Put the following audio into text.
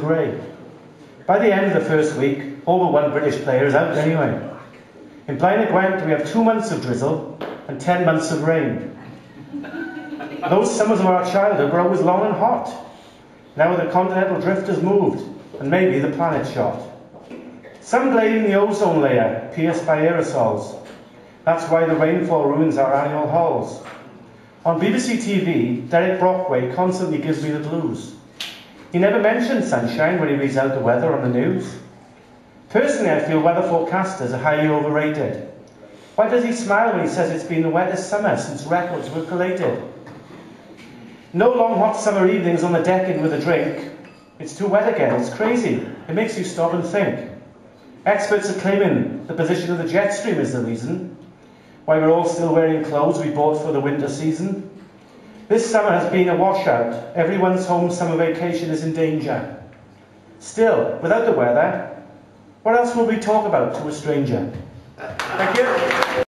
grey. By the end of the first week, all but one British player is out anyway. In Blaenau Gwent, we have two months of drizzle and ten months of rain. Those summers of our childhood were always long and hot. Now the continental drift has moved, and maybe the planet shot. Some blame the ozone layer, pierced by aerosols. That's why the rainfall ruins our annual halls. On BBC TV, Derek Brockway constantly gives me the blues. He never mentions sunshine when he reads out the weather on the news. Personally, I feel weather forecasters are highly overrated. Why does he smile when he says it's been the wettest summer since records were collated? No long hot summer evenings on the deck decking with a drink. It's too wet again, it's crazy. It makes you stop and think. Experts are claiming the position of the jet stream is the reason why we're all still wearing clothes we bought for the winter season. This summer has been a washout. Everyone's home summer vacation is in danger. Still, without the weather, what else will we talk about to a stranger? Thank you.